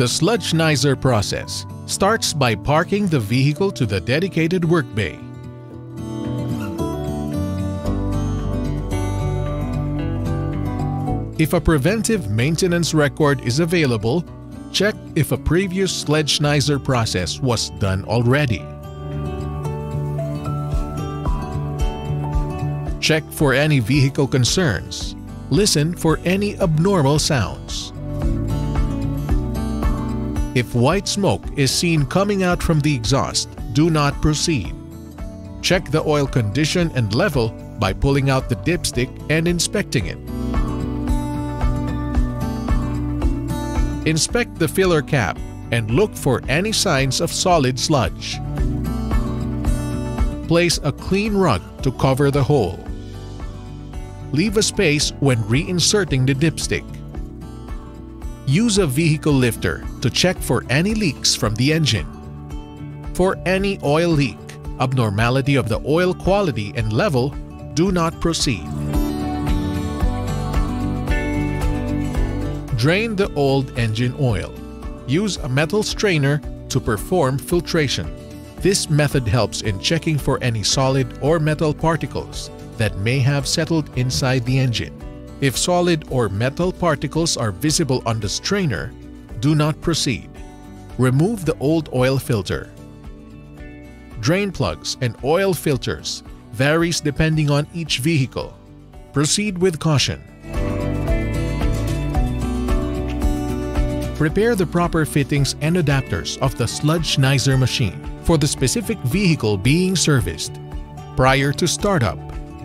The sludgenizer process starts by parking the vehicle to the dedicated work bay. If a preventive maintenance record is available, check if a previous sludgenizer process was done already. Check for any vehicle concerns. Listen for any abnormal sounds. If white smoke is seen coming out from the exhaust, do not proceed. Check the oil condition and level by pulling out the dipstick and inspecting it. Inspect the filler cap and look for any signs of solid sludge. Place a clean rug to cover the hole. Leave a space when reinserting the dipstick. Use a vehicle lifter to check for any leaks from the engine. For any oil leak, abnormality of the oil quality and level, do not proceed. Drain the old engine oil. Use a metal strainer to perform filtration. This method helps in checking for any solid or metal particles that may have settled inside the engine. If solid or metal particles are visible on the strainer, do not proceed. Remove the old oil filter. Drain plugs and oil filters varies depending on each vehicle. Proceed with caution. Prepare the proper fittings and adapters of the sludgenizer machine for the specific vehicle being serviced. Prior to startup,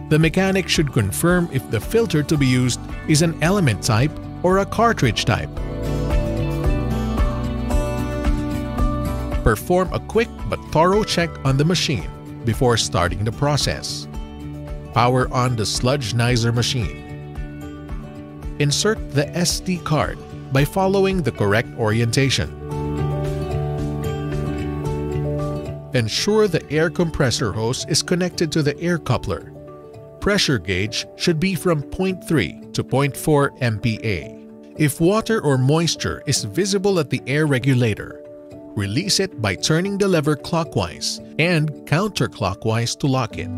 the mechanic should confirm if the filter to be used is an element type or a cartridge type. Perform a quick but thorough check on the machine before starting the process. Power on the sludgenizer machine. Insert the SD card by following the correct orientation. Ensure the air compressor hose is connected to the air coupler. Pressure gauge should be from 0.3 to 0.4 MPa. If water or moisture is visible at the air regulator, release it by turning the lever clockwise and counterclockwise to lock it.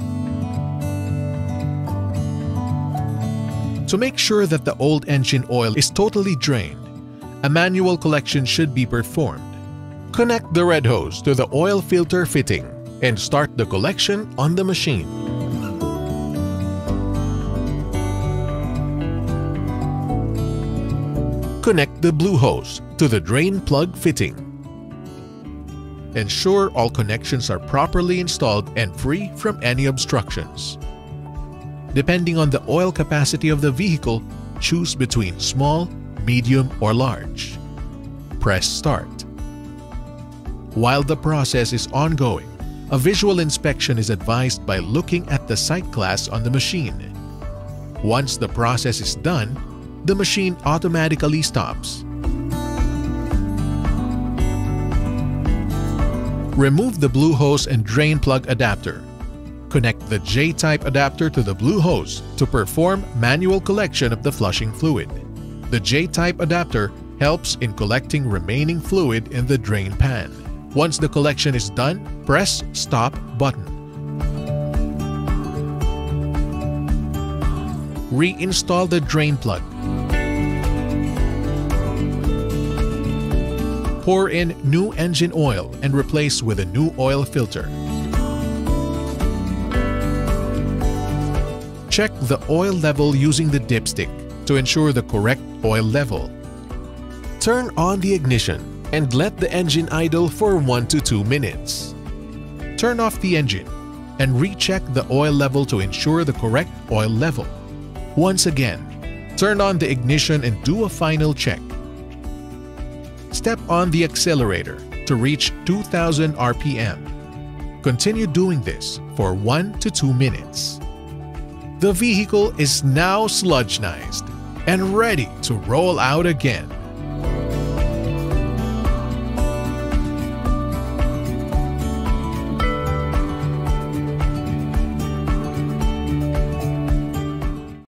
To make sure that the old engine oil is totally drained, a manual collection should be performed. Connect the red hose to the oil filter fitting and start the collection on the machine. Connect the blue hose to the drain plug fitting. Ensure all connections are properly installed and free from any obstructions. Depending on the oil capacity of the vehicle, choose between small medium, or large. Press Start. While the process is ongoing, a visual inspection is advised by looking at the sight glass on the machine. Once the process is done, the machine automatically stops. Remove the blue hose and drain plug adapter. Connect the J-type adapter to the blue hose to perform manual collection of the flushing fluid. The J-type adapter helps in collecting remaining fluid in the drain pan. Once the collection is done, press Stop button. Reinstall the drain plug. Pour in new engine oil and replace with a new oil filter. Check the oil level using the dipstick to ensure the correct oil level. Turn on the ignition and let the engine idle for 1 to 2 minutes. Turn off the engine and recheck the oil level to ensure the correct oil level. Once again, turn on the ignition and do a final check. Step on the accelerator to reach 2000 RPM. Continue doing this for 1 to 2 minutes. The vehicle is now sludgenized and ready to roll out again.